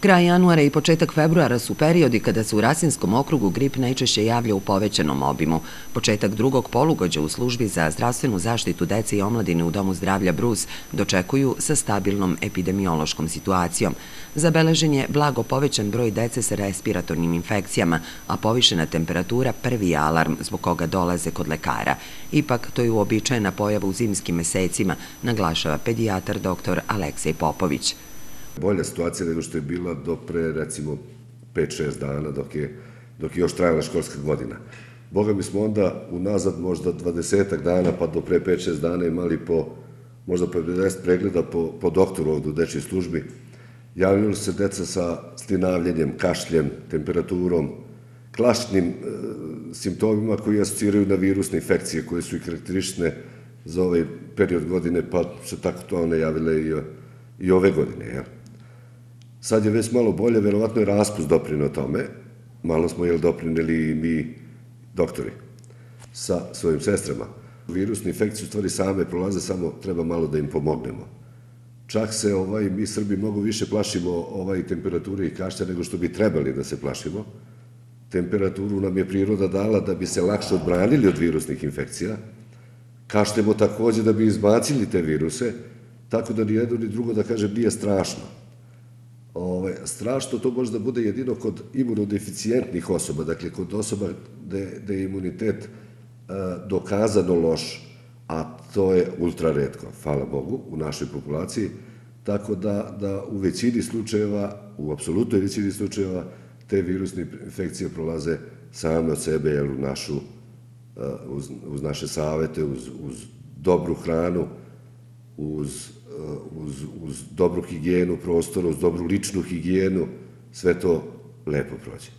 Kraj januara i početak februara su periodi kada se u Rasinskom okrugu grip najčešće javlja u povećanom obimu. Početak drugog polugođa u službi za zdravstvenu zaštitu dece i omladine u Domu zdravlja Brus dočekuju sa stabilnom epidemiološkom situacijom. Zabeležen je blago povećan broj dece sa respiratornim infekcijama, a povišena temperatura prvi alarm zbog koga dolaze kod lekara. Ipak, to je uobičajena pojava u zimskim mesecima, naglašava pedijatar dr. Aleksej Popović bolja situacija nego što je bila do pre, recimo, 5-6 dana, dok je, dok je još trajala školska godina. Boga mi smo onda unazad možda 20 dana, pa do pre 5-6 dana imali po, možda po 50 pregleda po, po doktoru ovde u dečoj službi. Javljali se deca sa slinavljenjem, kašljem, temperaturom, klašnim e, simptomima koji asociraju na virusne infekcije koje su i karakteristične za ovaj period godine, pa se tako to one javile i, i ove godine. Ja. Sad je već malo bolje, verovatno je raspust doprino tome. Malo smo jel doprineli i mi doktori sa svojim sestrama. Virusne infekcije u stvari same prolaze, samo treba malo da im pomognemo. Čak se ovaj, mi Srbi mnogo više plašimo ovaj temperature i kašća nego što bi trebali da se plašimo. Temperaturu nam je priroda dala da bi se lakše odbranili od virusnih infekcija. Kaštemo takođe da bi izbacili te viruse, tako da ni jedno ni drugo da kažem nije strašno. Ove, strašno to može da bude jedino kod imunodeficijentnih osoba, dakle kod osoba gde, je imunitet e, dokazano loš, a to je ultra redko, hvala Bogu, u našoj populaciji, tako da, da u većini slučajeva, u apsolutnoj većini slučajeva, te virusne infekcije prolaze same od sebe, jel, u našu, e, uz, uz naše savete, uz, uz dobru hranu, uz Uh, uz, uz dobru higijenu prostora, uz dobru ličnu higijenu, sve to lepo prođe.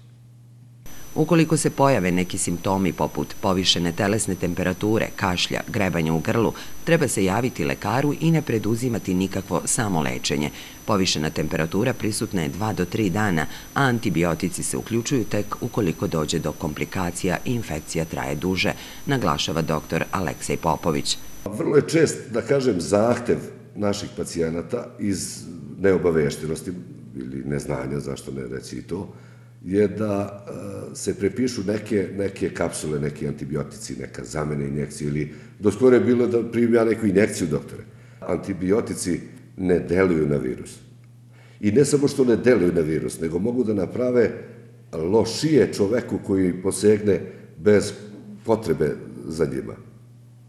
Ukoliko se pojave neki simptomi poput povišene telesne temperature, kašlja, grebanja u grlu, treba se javiti lekaru i ne preduzimati nikakvo samolečenje. Povišena temperatura prisutna je 2 do 3 dana, a antibiotici se uključuju tek ukoliko dođe do komplikacija i infekcija traje duže, naglašava dr. Aleksej Popović. Vrlo je čest, da kažem, zahtev naših pacijenata iz neobaveštenosti ili neznanja, zašto ne reći i to, je da e, se prepišu neke, neke kapsule, neki antibiotici, neka zamene injekcije ili do skoro je bilo da primim ja neku injekciju doktore. Antibiotici ne deluju na virus. I ne samo što ne deluju na virus, nego mogu da naprave lošije čoveku koji posegne bez potrebe za njima.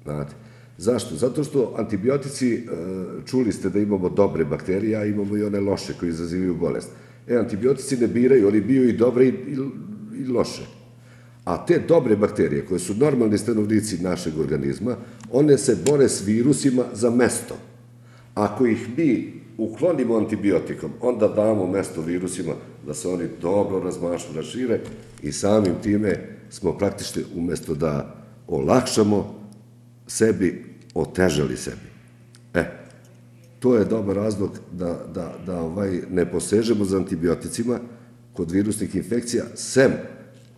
Znate? Zašto? Zato što antibiotici, e, čuli ste da imamo dobre bakterije, a imamo i one loše koji izazivaju bolest. E, antibiotici ne biraju, oni biju i dobre i, i, i loše. A te dobre bakterije, koje su normalni stanovnici našeg organizma, one se bore s virusima za mesto. Ako ih mi uklonimo antibiotikom, onda damo mesto virusima da se oni dobro razmašu, rašire i samim time smo praktično umesto da olakšamo sebi otežali sebi. E, to je dobar razlog da, da, da ovaj, ne posežemo za antibioticima kod virusnih infekcija, sem,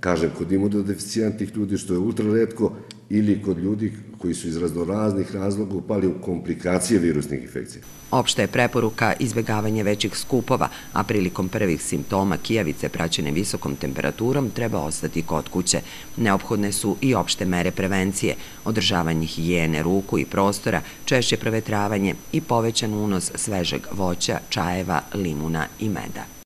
kažem, kod imunodeficijentnih ljudi, što je ultra redko, ili kod ljudi koji su iz raznoraznih razloga upali u komplikacije virusnih infekcija. Opšta je preporuka izbegavanje većih skupova, a prilikom prvih simptoma kijavice praćene visokom temperaturom treba ostati kod kuće. Neophodne su i opšte mere prevencije, održavanje hijene ruku i prostora, češće provetravanje i povećan unos svežeg voća, čajeva, limuna i meda.